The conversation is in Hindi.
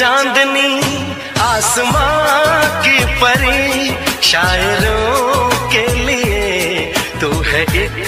चांदनी आसमां की परी शायरों के लिए तू है एक